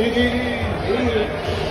İyi, iyi.